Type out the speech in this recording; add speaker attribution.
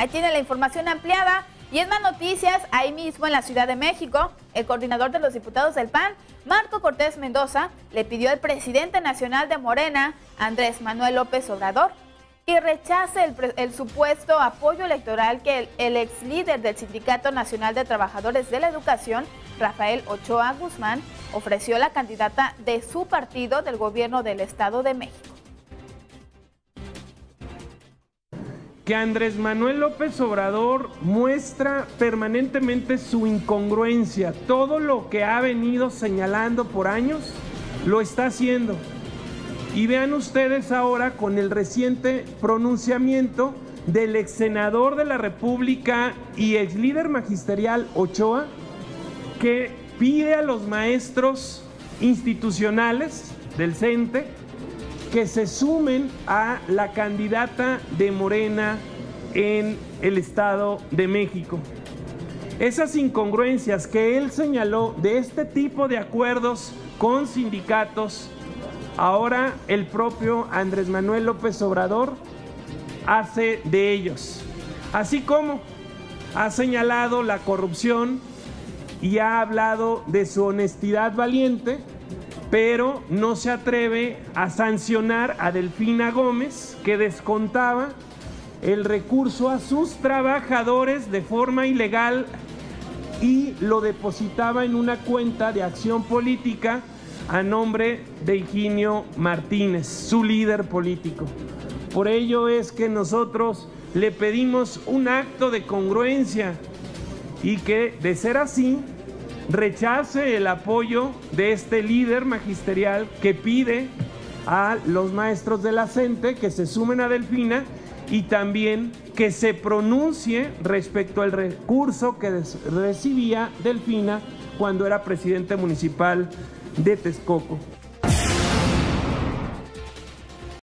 Speaker 1: Ahí tiene la información ampliada. Y en más noticias, ahí mismo en la Ciudad de México, el coordinador de los diputados del PAN, Marco Cortés Mendoza, le pidió al presidente nacional de Morena, Andrés Manuel López Obrador, que rechace el, supuesto apoyo electoral que el, el ex líder del Sindicato Nacional de Trabajadores de la Educación, Rafael Ochoa Guzmán, ofreció a la candidata de su partido del gobierno del Estado de México.
Speaker 2: Que Andrés Manuel López Obrador muestra permanentemente su incongruencia. Todo lo que ha venido señalando por años lo está haciendo. Y vean ustedes ahora con el reciente pronunciamiento del ex senador de la República y ex líder magisterial Ochoa, que pide a los maestros institucionales del CENTE que se sumen a la candidata de Morena en el Estado de México. Esas incongruencias que él señaló de este tipo de acuerdos con sindicatos, ahora el propio Andrés Manuel López Obrador hace de ellos. Así como ha señalado la corrupción y ha hablado de su honestidad valiente, pero no se atreve a sancionar a Delfina Gómez, que descontaba el recurso a sus trabajadores de forma ilegal y lo depositaba en una cuenta de acción política a nombre de Higinio Martínez, su líder político. Por ello es que nosotros le pedimos un acto de congruencia y que, de ser así, rechace el apoyo de este líder magisterial que pide a los maestros de la CENTE que se sumen a Delfina y también que se pronuncie respecto al recurso que recibía Delfina cuando era presidente municipal de Texcoco.